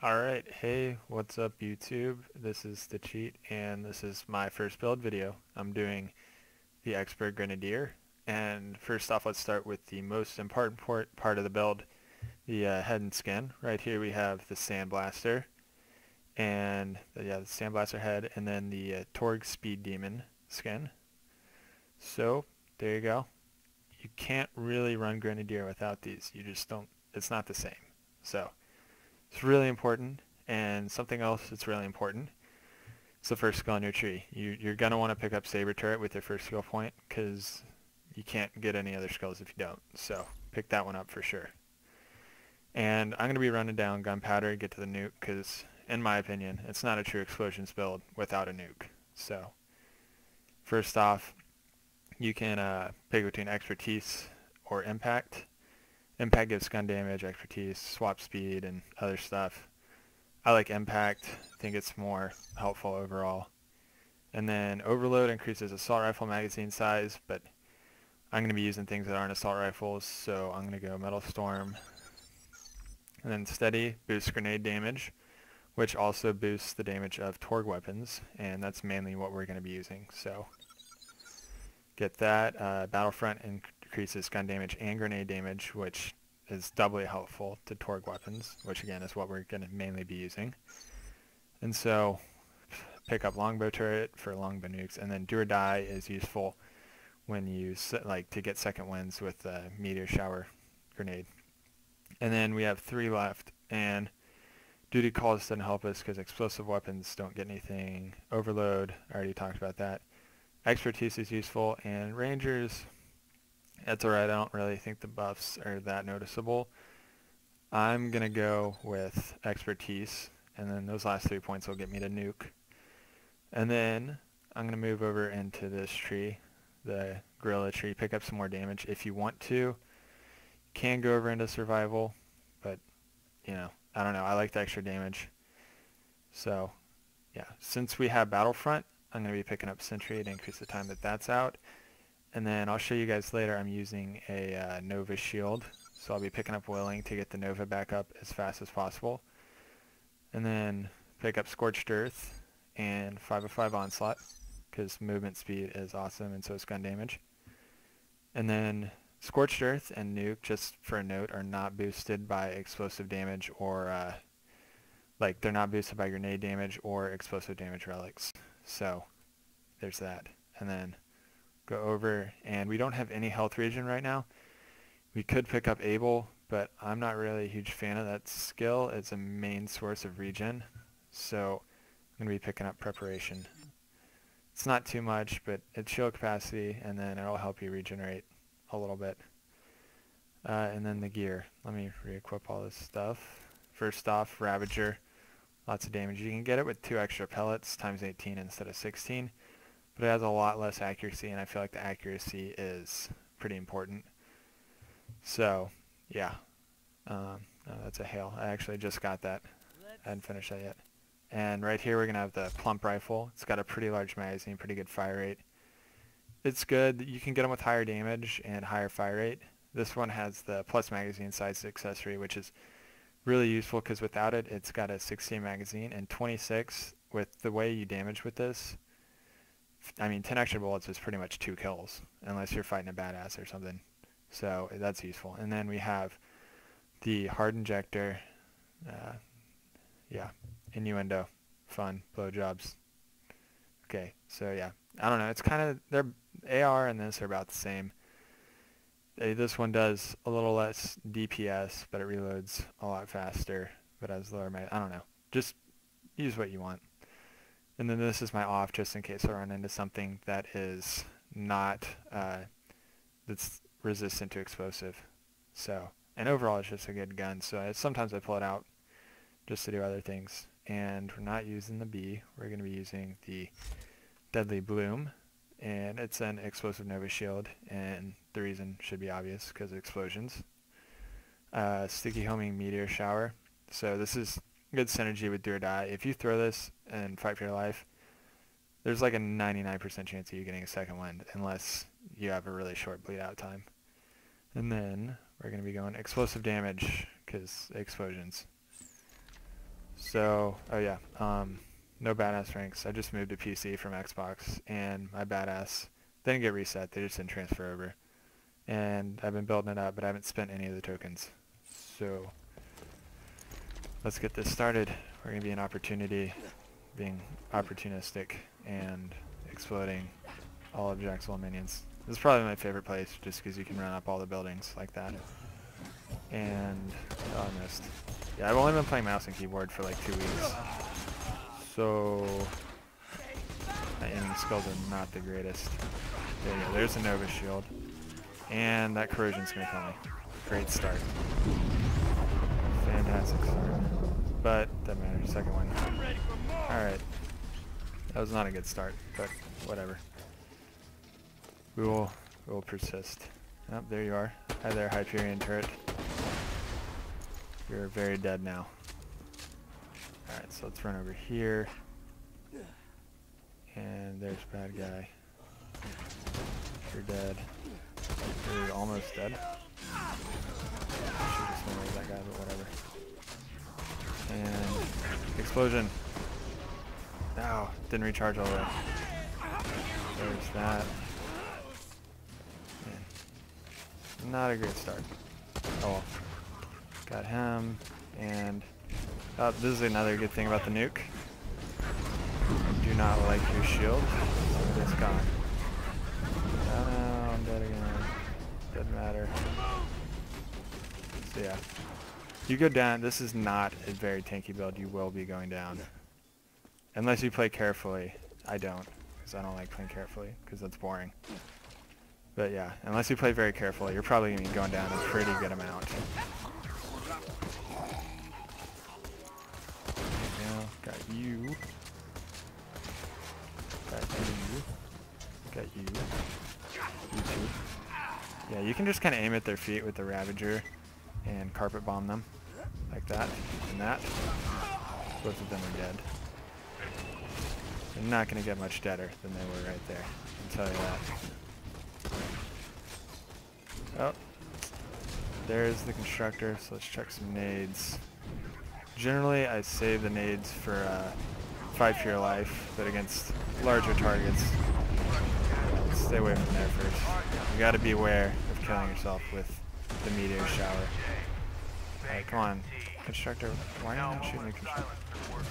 Alright, hey, what's up YouTube? This is The Cheat, and this is my first build video. I'm doing the Expert Grenadier, and first off let's start with the most important part, of the build, the uh, head and skin. Right here we have the Sandblaster, and the, yeah, the Sandblaster head, and then the uh, Torgue Speed Demon skin. So, there you go. You can't really run Grenadier without these, you just don't, it's not the same. So, it's really important. And something else that's really important. It's the first skill on your tree. You, you're going to want to pick up Saber Turret with your first skill point because you can't get any other skills if you don't. So pick that one up for sure. And I'm going to be running down Gunpowder get to the nuke because, in my opinion, it's not a true explosions build without a nuke. So first off, you can uh, pick between Expertise or Impact. Impact gives gun damage, expertise, swap speed, and other stuff. I like Impact. I think it's more helpful overall. And then Overload increases assault rifle magazine size, but I'm going to be using things that aren't assault rifles, so I'm going to go Metal Storm. And then Steady boosts grenade damage, which also boosts the damage of Torgue weapons, and that's mainly what we're going to be using. So get that. Uh, Battlefront increases gun damage and grenade damage, which is doubly helpful to Torgue weapons, which again is what we're going to mainly be using. And so pick up longbow turret for longbow nukes, and then do or die is useful when you like to get second wins with the meteor shower grenade. And then we have three left, and duty calls doesn't help us because explosive weapons don't get anything. Overload, I already talked about that. Expertise is useful, and rangers that's alright, I don't really think the buffs are that noticeable. I'm going to go with expertise, and then those last three points will get me to nuke. And then I'm going to move over into this tree, the guerrilla tree, pick up some more damage. If you want to, can go over into survival, but, you know, I don't know. I like the extra damage. So, yeah, since we have Battlefront, I'm going to be picking up Sentry to increase the time that that's out. And then I'll show you guys later I'm using a uh, Nova shield. So I'll be picking up Willing to get the Nova back up as fast as possible. And then pick up Scorched Earth and 505 Onslaught because movement speed is awesome and so is gun damage. And then Scorched Earth and Nuke, just for a note, are not boosted by explosive damage or uh, like they're not boosted by grenade damage or explosive damage relics. So there's that. And then go over, and we don't have any health regen right now. We could pick up Able, but I'm not really a huge fan of that skill. It's a main source of regen, so I'm going to be picking up Preparation. It's not too much, but it's shield capacity, and then it'll help you regenerate a little bit. Uh, and then the gear. Let me re-equip all this stuff. First off, Ravager. Lots of damage. You can get it with two extra pellets times 18 instead of 16 but it has a lot less accuracy, and I feel like the accuracy is pretty important. So, yeah. Um, that's a hail. I actually just got that. I hadn't finished that yet. And right here we're going to have the plump rifle. It's got a pretty large magazine, pretty good fire rate. It's good. You can get them with higher damage and higher fire rate. This one has the plus magazine size accessory, which is really useful because without it, it's got a 16 magazine and 26 with the way you damage with this I mean, 10 extra bullets is pretty much two kills, unless you're fighting a badass or something. So that's useful. And then we have the hard injector. Uh, yeah, innuendo, fun, blowjobs. Okay, so yeah, I don't know. It's kind of their AR and this are about the same. They, this one does a little less DPS, but it reloads a lot faster, but has lower. I don't know. Just use what you want. And then this is my off just in case I run into something that is not, uh, that's resistant to explosive. So, and overall it's just a good gun. So I, sometimes I pull it out just to do other things. And we're not using the B. We're going to be using the Deadly Bloom. And it's an explosive Nova shield. And the reason should be obvious because of explosions. Uh, sticky homing meteor shower. So this is good synergy with do or die. If you throw this and fight for your life, there's like a 99% chance of you getting a second wind unless you have a really short bleed out time. And then we're going to be going explosive damage because explosions. So, oh yeah, um, no badass ranks. I just moved to PC from Xbox, and my badass didn't get reset. They just didn't transfer over. And I've been building it up, but I haven't spent any of the tokens. So, let's get this started. We're going to be an opportunity, being opportunistic, and exploding all Jack's little minions. This is probably my favorite place, just because you can run up all the buildings like that. And, oh, I missed. Yeah, I've only been playing mouse and keyboard for like two weeks. So, my aiming skills are not the greatest. There you go, there's a Nova shield. And that corrosion's gonna kill me. Great start. Fantastic start. But, doesn't matter, second one. Alright. That was not a good start, but whatever. We will, we will persist. Oh, there you are. Hi there, Hyperion turret. You're very dead now. Alright, so let's run over here. And there's bad guy. You're dead. You're almost dead. Should've just went over that guy, but whatever. And explosion. Ow, didn't recharge all the way. There's that. Man. Not a great start. Oh Got him, and oh, this is another good thing about the nuke. Do not like your shield. It's gone. Oh I'm dead again. Doesn't matter. So yeah. You go down, this is not a very tanky build. You will be going down. Unless you play carefully. I don't, because I don't like playing carefully, because that's boring. But yeah, unless you play very carefully, you're probably going to be going down a pretty good amount. Got you. Got you. Got you. You too. Yeah, you can just kind of aim at their feet with the Ravager and carpet bomb them. Like that. And that. Both of them are dead. They're not going to get much deader than they were right there. I'll tell you that. Oh. There's the constructor, so let's check some nades. Generally, I save the nades for uh, fight for your life, but against larger targets, stay away from there first. You gotta be aware of killing yourself with the meteor shower. Come on. Constructor, why are you not shooting the constructor?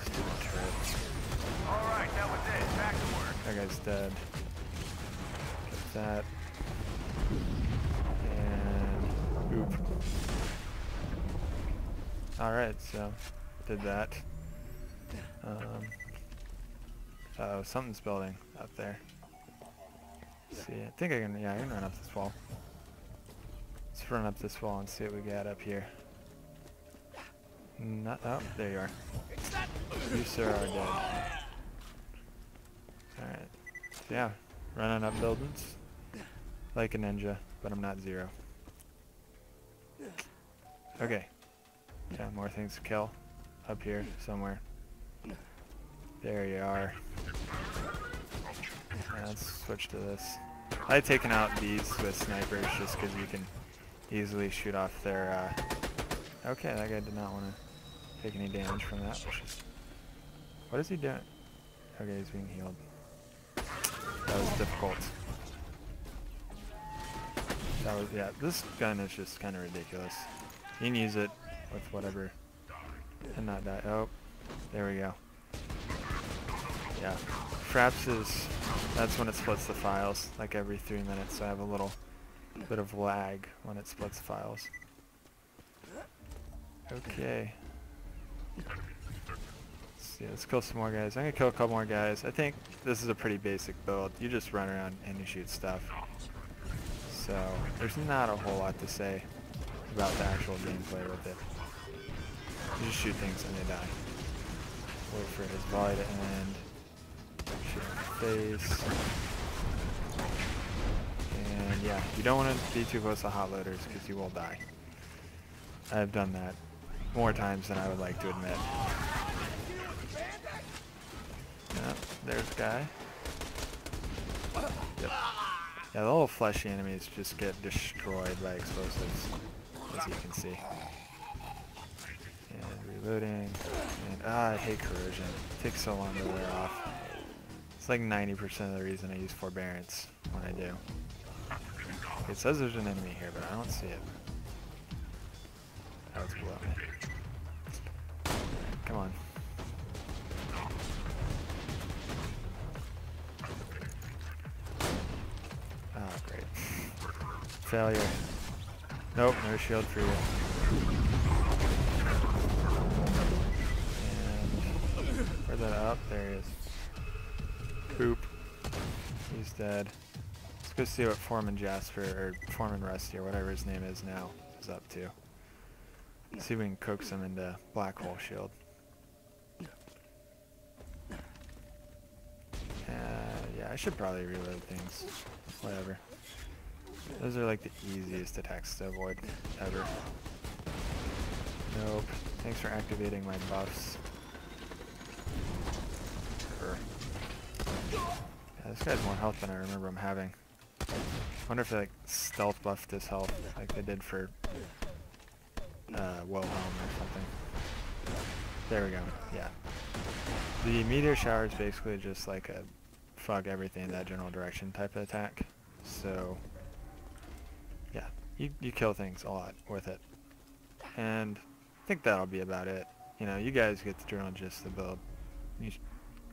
Stupid turrets. Alright, that was it. Back to work. That guy's dead. Get that. And oop. Alright, so did that. Um, oh, something's building up there. Let's see, I think I can, yeah, I can run up this wall. Let's run up this wall and see what we got up here. Not, oh, there you are. You, sir, are dead. Alright. Yeah, running up buildings. Like a ninja, but I'm not zero. Okay. Yeah, more things to kill up here somewhere. There you are. Yeah, let's switch to this. I have taken out these with snipers just because you can easily shoot off their... Uh... Okay, that guy did not want to take any damage from that. What is he doing? Okay, he's being healed. That was difficult. That was, yeah, this gun is just kind of ridiculous. You can use it with whatever and not die. Oh, there we go. Yeah, Fraps is, that's when it splits the files, like every three minutes. So I have a little bit of lag when it splits files. Okay. Let's kill some more guys. I'm gonna kill a couple more guys. I think this is a pretty basic build. You just run around and you shoot stuff. So, there's not a whole lot to say about the actual gameplay with it. You just shoot things and they die. Wait for his volley to end. Shoot in the face. And yeah, you don't want to be too close to hot loaders because you will die. I've done that more times than I would like to admit. There's guy. Yep. Yeah, the little fleshy enemies just get destroyed by explosives, as you can see. And reloading. And Ah, I hate corrosion. It takes so long to wear off. It's like 90% of the reason I use forbearance when I do. It says there's an enemy here, but I don't see it. Oh, it's below me. Come on. Oh, great. Failure. Nope, no shield for you. Where's that up? There he is. Boop. He's dead. Let's go see what Foreman Jasper, or Foreman Rusty, or whatever his name is now, is up to. See if we can coax him into Black Hole Shield. Uh, yeah, I should probably reload things. Whatever. Those are like the easiest attacks to avoid ever. Nope. Thanks for activating my buffs. Sure. Yeah, this guy's more health than I remember him having. wonder if they like stealth buffed his health like they did for uh, Wilhelm or something. There we go. Yeah. The meteor shower is basically just like a fuck everything in that general direction type of attack. So yeah, you, you kill things a lot with it. And I think that'll be about it. You know, you guys get the general gist of the build.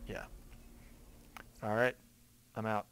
Yeah. Alright, I'm out.